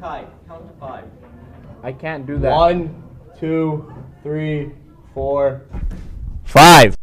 Kai, count to five. I can't do that. One, two, three, four. Five.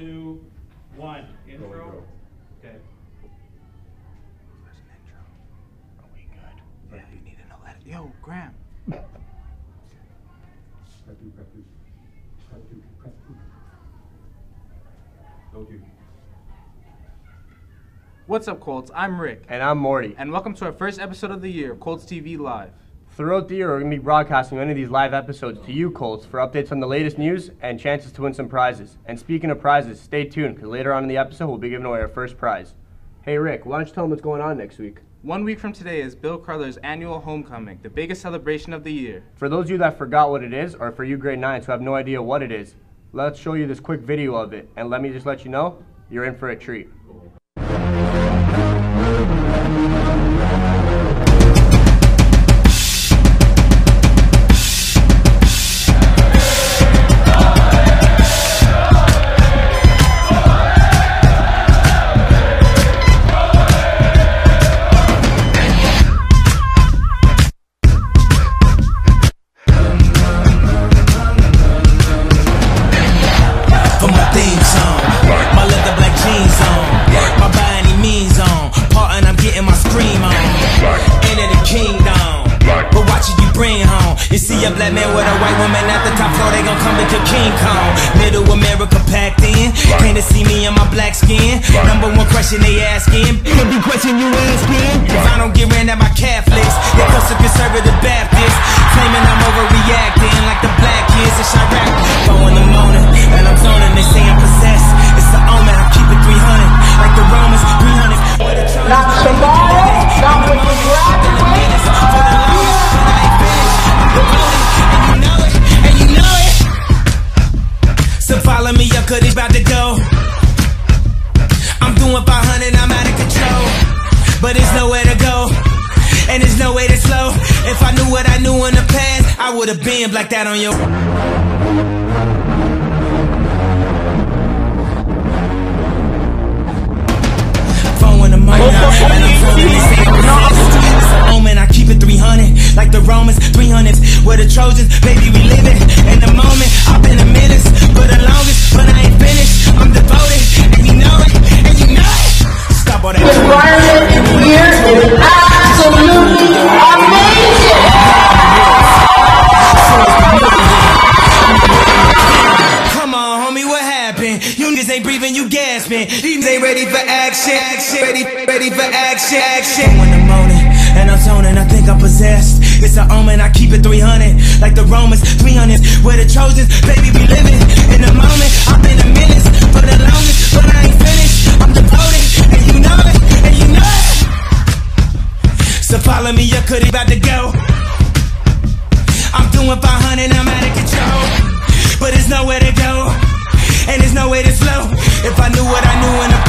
Two, one. Intro. Okay. There's an intro. Are we good? Yeah, you need to know that. Yo, Graham. What's up, Colts? I'm Rick, And I'm Morty. and welcome to our first episode of the year, Colts TV Live. Throughout the year, we're going to be broadcasting many of these live episodes to you, Colts, for updates on the latest news and chances to win some prizes. And speaking of prizes, stay tuned, because later on in the episode, we'll be giving away our first prize. Hey, Rick, why don't you tell them what's going on next week? One week from today is Bill Crothers' annual homecoming, the biggest celebration of the year. For those of you that forgot what it is, or for you grade 9s who have no idea what it is, let's show you this quick video of it. And let me just let you know, you're in for a treat. Black man with a white woman at the top floor, they gon' come into King Kong. Middle America packed in, came to see me in my black skin. Number one question they asking, every question you asking. If I don't get ran at my Catholics, they cause a conservative Baptist, claiming I'm overreacting like the black kids in Chiraq. Four in the morning, and I'm zoning, they say I'm possessed. It's the omen, I keep it 300, like the Romans, 300. Not tomorrow, not when you graduate. So follow me up, cause it's about to go. I'm doing 500, I'm out of control. But there's nowhere to go. And there's no way to slow. If I knew what I knew in the past, I would have been blacked that on your. Phone like the Romans, 300s. We're the Trojans, baby, we live it in the moment. I've been a menace for the longest, but I ain't finished. I'm devoted, and you know it, and you know it. Stop all that. The environment here is absolutely amazing. Come on, homie, what happened? You niggas ain't breathing, you gasping. These ain't ready for action. Ready, ready for action. Action. In the morning, and I'm zoning, I think I'm possessed. It's an omen, I keep it 300. Like the Romans, 300s. We're the Trojans, baby, we living in the moment. I've been a menace for the longest, but I ain't finished. I'm devoted, and you know it, and you know it. So follow me, you could about to go. I'm doing 500, I'm out of control. But there's nowhere to go, and there's no way to slow. If I knew what I knew in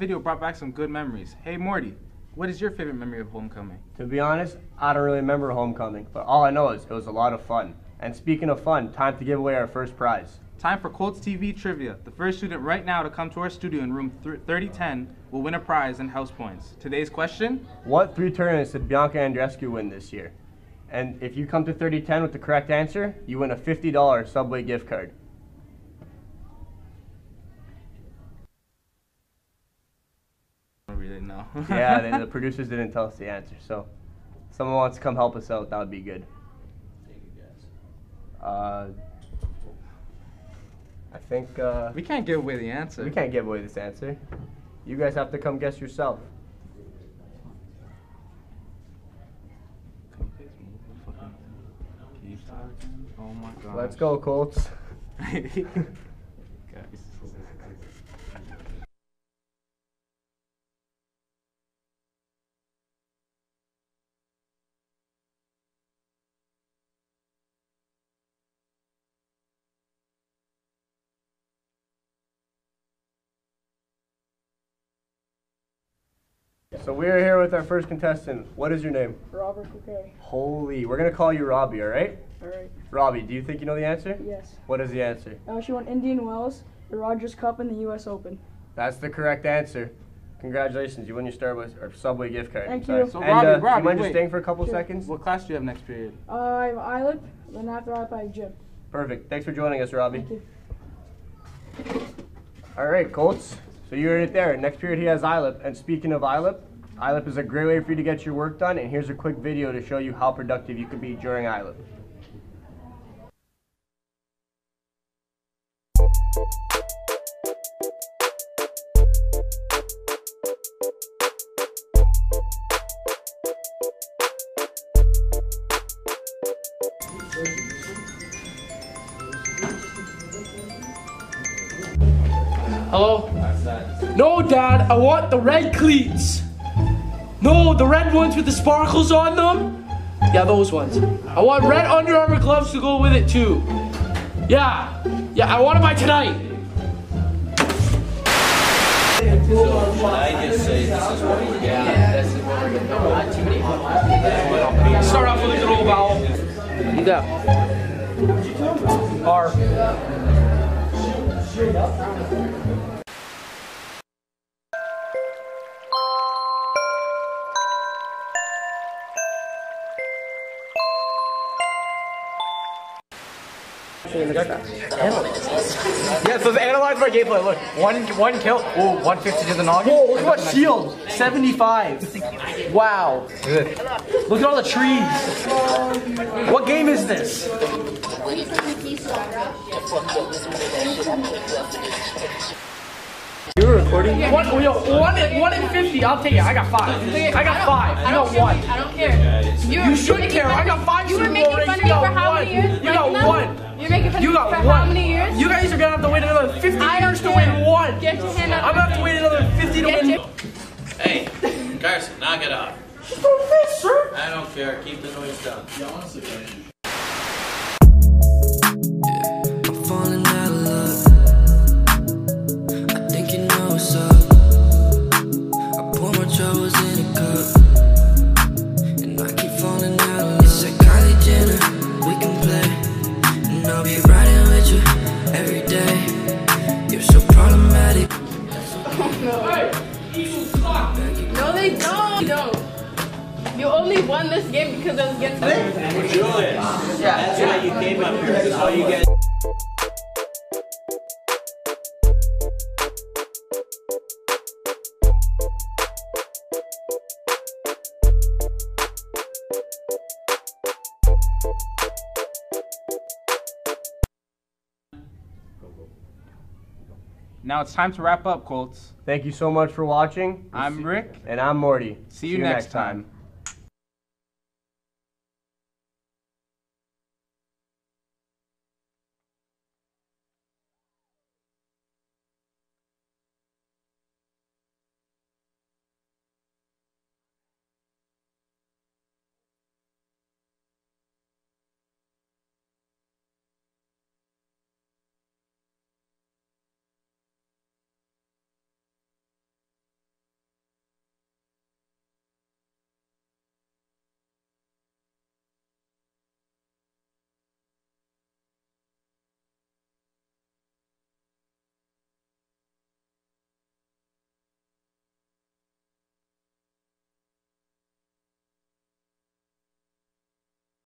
video brought back some good memories. Hey, Morty, what is your favorite memory of homecoming? To be honest, I don't really remember homecoming, but all I know is it was a lot of fun. And speaking of fun, time to give away our first prize. Time for Colts TV trivia. The first student right now to come to our studio in room 3010 will win a prize and house points. Today's question What three tournaments did Bianca Andrescu win this year? And if you come to 3010 with the correct answer, you win a $50 Subway gift card. Know. yeah, they, the producers didn't tell us the answer. So, if someone wants to come help us out. That would be good. Take a guess. Uh, I think uh, we can't give away the answer. we can't give away this answer. You guys have to come guess yourself. Can you please move the fucking key star again? Oh my god. Let's go, Colts. Guys. So we are here with our first contestant. What is your name? Robert Bouquet. Holy, we're gonna call you Robbie, all right? All right. Robbie, do you think you know the answer? Yes. What is the answer? Uh, she won Indian Wells, the Rogers Cup, and the U.S. Open. That's the correct answer. Congratulations, you won your Starbucks or Subway gift card. Thank Sorry. you. So and, Robbie, uh, do you mind just wait. staying for a couple Sure. seconds? What class do you have next period? Uh, I have ILIP, then after that I have gym. Perfect. Thanks for joining us, Robbie. Thank you. All right, Colts. So you heard it there. Next period, he has ILIP. And speaking of ILIP, ILIP is a great way for you to get your work done. And here's a quick video to show you how productive you can be during ILIP. Hello? No, Dad, I want the red cleats. No, the red ones with the sparkles on them. Yeah, those ones. I want red Under Armour gloves to go with it too. Yeah, yeah, I want to buy tonight. Start off with a good old vowel. You got R. Yeah, so analyze my gameplay. Look, one one kill. Ooh, 150 to the noggin. Whoa, look at my shield. 75. Wow. Look at all the trees. What game is this? You were recording? One, yo, one, in- one in 50. I'll take it. I got five. I got five. I got one. I don't care. You, You should care. I got five You were making Bowl fun of me for how many years? You got Right now? one. You're making fun You of me got for one. how many years? You guys are gonna have to wait another 50 I don't years to win one. Get your hand out I'm gonna have to wait another 50 to Get win. your- Hey, Carson, knock it off. Sir. I don't care. Keep the noise down. I'm You only won this game because it was against them. Julius. That's why you came up here. That's all you get. Now it's time to wrap up, Colts. Thank you so much for watching. I'm Rick. And I'm Morty. See you next time.